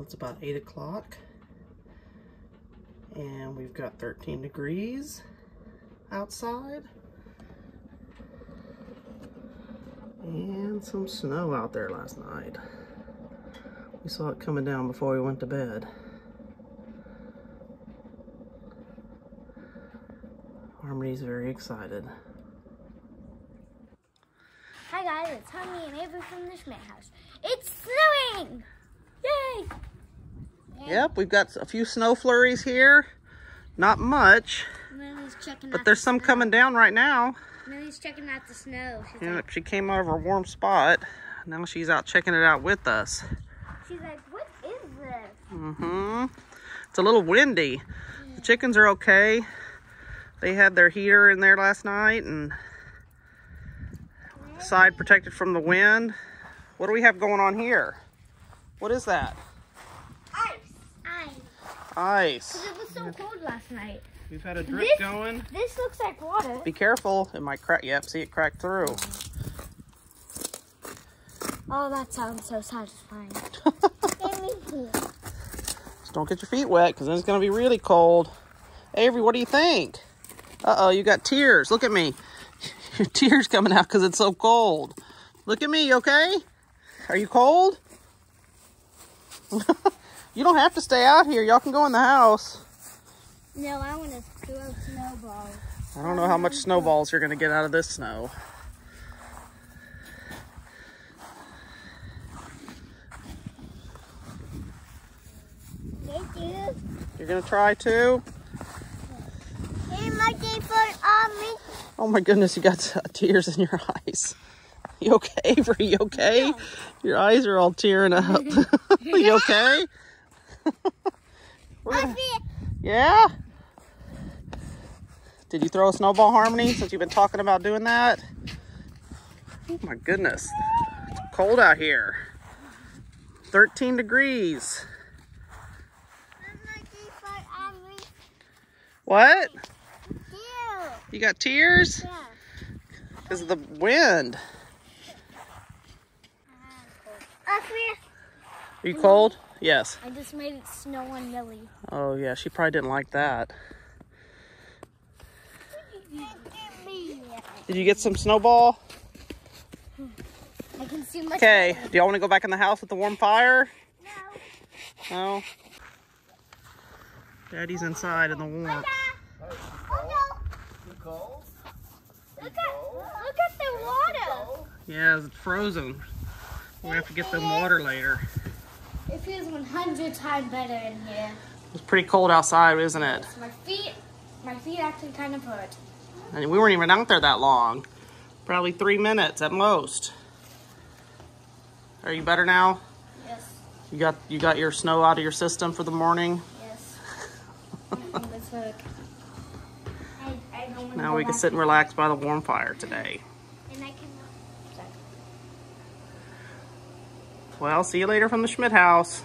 it's about 8 o'clock. And we've got 13 degrees outside. And some snow out there last night. We saw it coming down before we went to bed. Harmony's very excited. Hi guys, it's Honey and Avery from the Schmidt Haus. It's snowing! Yay! Yep, we've got a few snow flurries here. Not much, but there's the some snow. coming down right now. Lily's checking out the snow. She's, like, she came out of her warm spot. Now she's out checking it out with us. she's like, what is this? Mm-hmm. It's a little windy. The chickens are okay. They had their heater in there last night and side protected from the wind. What do we have going on here? What is that? Ice! Ice! Ice. Because it was so cold last night. We've had a drip This- going. This looks like water. Be careful. It might crack. Yep, see it cracked through. Oh, that sounds so satisfying. Just don't get your feet wet because then it's going to be really cold. Avery, what do you think? Uh-oh, you got tears. Look at me. Your tears coming out because it's so cold. Look at me, you okay? Are you cold? you don't have to stay out here. Y'all can go in the house. no, I want to throw snowballs. I don't know how much snowballs you're going to get out of this snow. You. You're going to try too? Hey, my on me. Oh my goodness, you got tears in your eyes. You okay, Avery? You okay? Your eyes are all tearing up. you okay? Gonna- yeah? Did you throw a snowball harmony since you've been talking about doing that? Oh my goodness. It's cold out here. 13 degrees. What? You got tears? Yeah. Because of the wind. Are you cold? Yes. I just made it snow on Millie. Oh yeah, she probably didn't like that. Did you get some snowball? I can see my Okay, do y'all want to go back in the house with the warm fire? No. No? Daddy's inside in the warmth. Look at look at the water. Yeah, it's frozen. We have to get them water later. It feels 100 times better in here. It's pretty cold outside, isn't it? My feet, my feet actually kind of hurt. And we weren't even out there that long. Probably three minutes at most. Are you better now? Yes, You got you got your snow out of your system for the morning. yes. Let's. I, I don't Now we can sit and relax by the warm fire today. And I can. Sorry. Well, see you later from the Schmidt Haus.